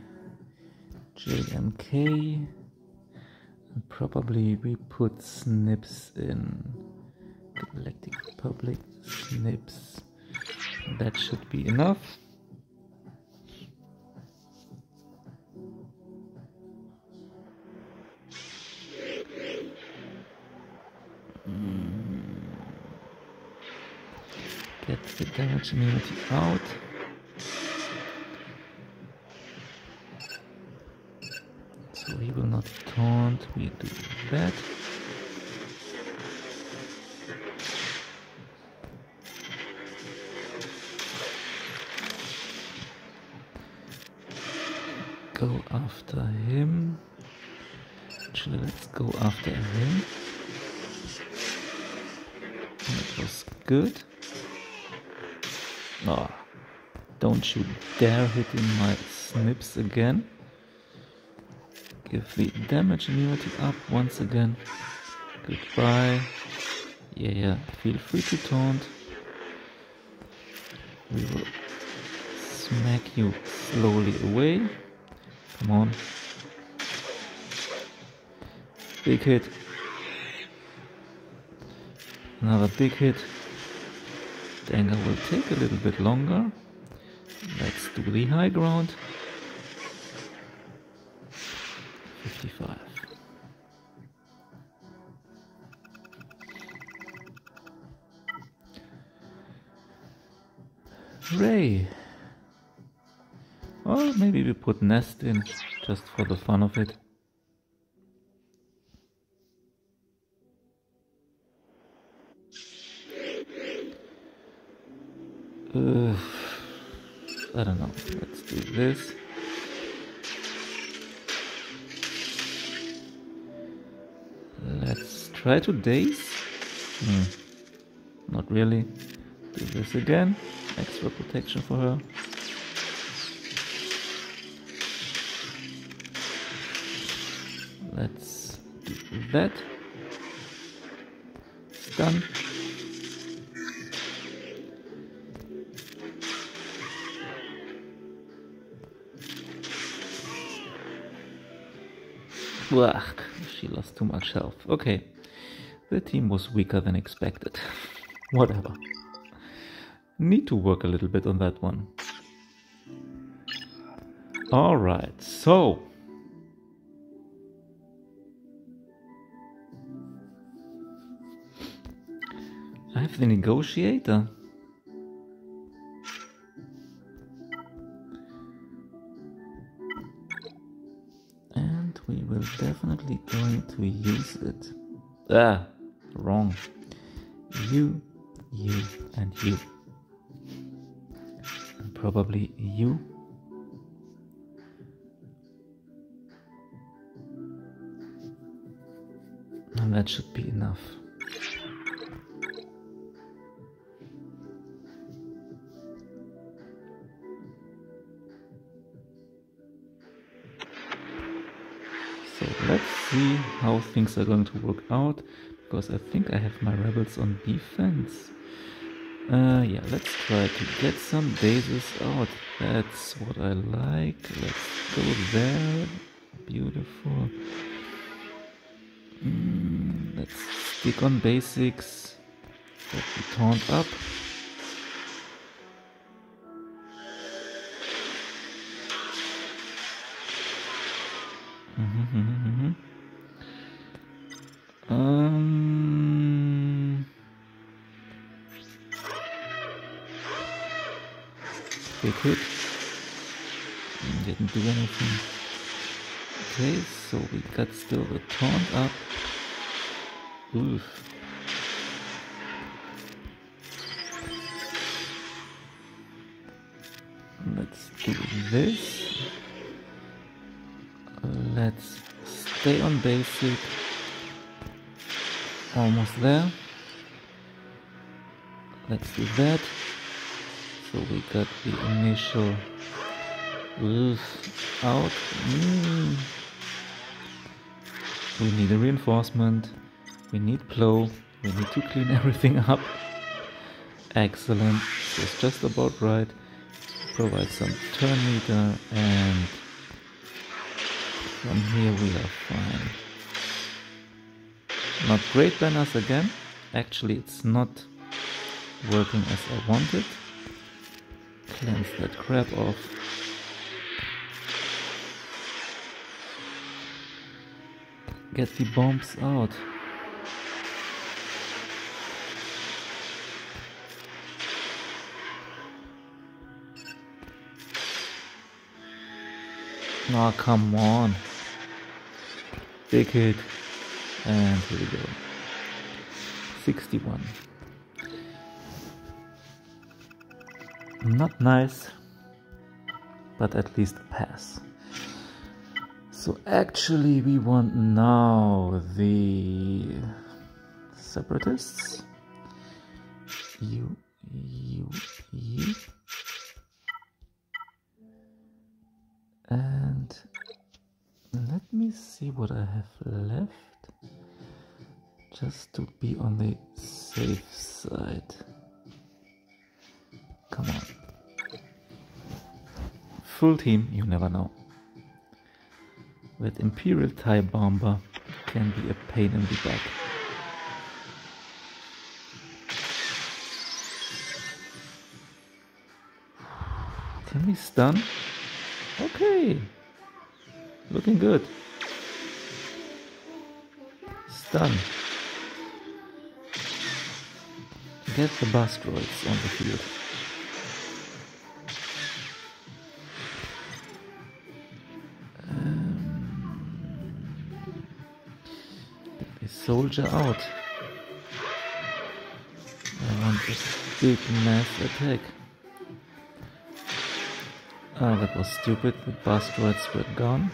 JMK. And probably we put snips in Galactic Republic snips. That should be enough. Hmm. Get the damage immunity out. Taunt, we do that. Go after him. Actually, let's go after him. That was good. Oh, don't you dare hit in my snips again. Give the damage immunity up once again. Goodbye. Yeah, yeah, feel free to taunt. We will smack you slowly away. Come on. Big hit. Another big hit. The anger will take a little bit longer. Let's do the high ground. 55. Rey. Or maybe we put nest in just for the fun of it. Uh, I don't know. Let's do this. Try to daze. Hmm. Not really. Do this again. Extra protection for her. Let's do that. Done. Ugh, she lost too much health. Okay, the team was weaker than expected. Whatever. Need to work a little bit on that one. Alright, so. I have the negotiator. And we will definitely going to use it. Ah, wrong. You, you, and you. And probably you. And that should be enough. So let's see how things are going to work out because I think I have my rebels on defense. Uh, yeah, let's try to get some bases out. That's what I like. Let's go there. Beautiful. Mm, let's stick on basics. Get the taunt up. Mm-hmm, Um, they could. Didn't do anything. Okay, so we got still the taunt up. Oof. Let's do this. Let's stay on basic. Almost there. Let's do that. So we got the initial oof, out. Mm. We need a reinforcement. We need Plo. We need to clean everything up. Excellent. It's just about right. Provide some turn meter and from here we are fine. Not great banners again. Actually it's not working as I wanted. Cleanse that crap off. Get the bombs out. Oh, come on. Big hit. And here we go. 61. Not nice, but at least pass. So actually we want now the separatists. You, you, you. And let me see what I have left. Just to be on the safe side. Come on. Full team, you never know. That Imperial TIE Bomber can be a pain in the back. Can we stun? Okay. Looking good. Stun. Get the buzz droids on the field. Soldier out. I want this big mass attack. Ah, that was stupid. The bastards were gone.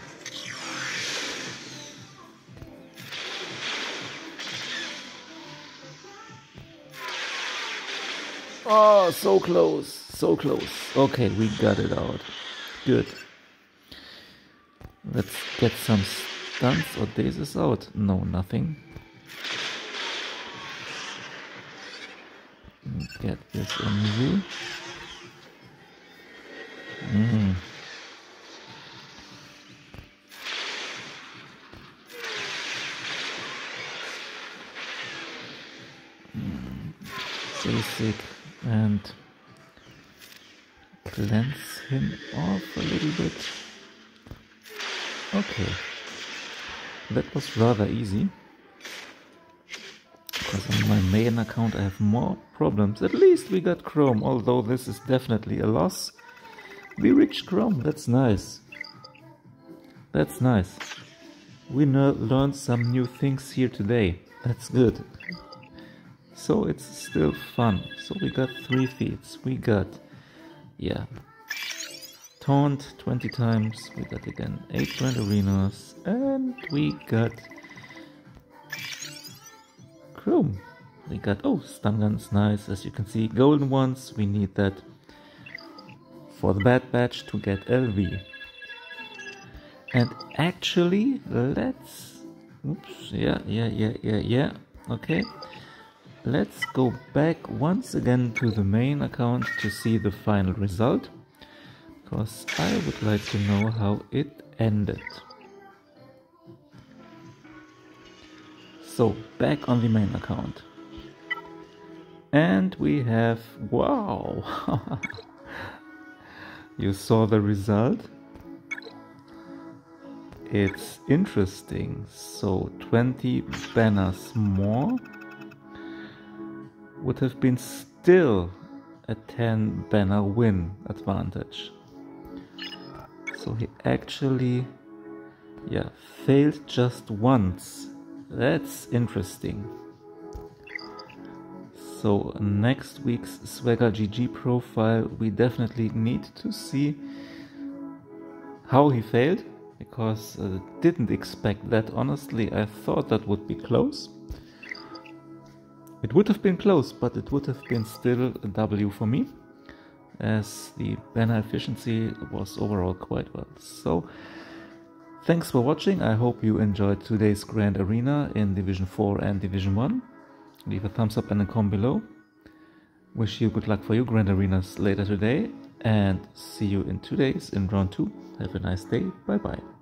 Oh, so close, so close. Okay, we got it out. Good. Let's get some stuns or dazes out. No, nothing. On you. Mm. Basic and cleanse him off a little bit. Okay, that was rather easy. Because on my main account I have more problems. At least we got Chrome, although this is definitely a loss. We reached Chrome, that's nice. That's nice. We learned some new things here today. That's good. So it's still fun. So we got three feats. We got, yeah, taunt 20 times. We got again 8 grand arenas. And we got Chrome. We got, oh, stun guns, nice. As you can see, golden ones. We need that for the bad batch to get LV. And actually, let's, oops, yeah, yeah, yeah, yeah, yeah, okay. Let's go back once again to the main account to see the final result. Because I would like to know how it ended. So back on the main account. And we have, wow, You saw the result? It's interesting. So 20 banners more would have been still a 10 banner win advantage. So he actually yeah failed just once. That's interesting. So next week's SWGOH.GG profile, we definitely need to see how he failed, because uh, didn't expect that honestly. I thought that would be close. It would have been close, but it would have been still a W for me, as the banner efficiency was overall quite well. So, thanks for watching. I hope you enjoyed today's Grand Arena in Division 4 and Division 1 leave a thumbs up and a comment below. Wish you good luck for your Grand Arenas later today and see you in two days in round two. Have a nice day. Bye bye.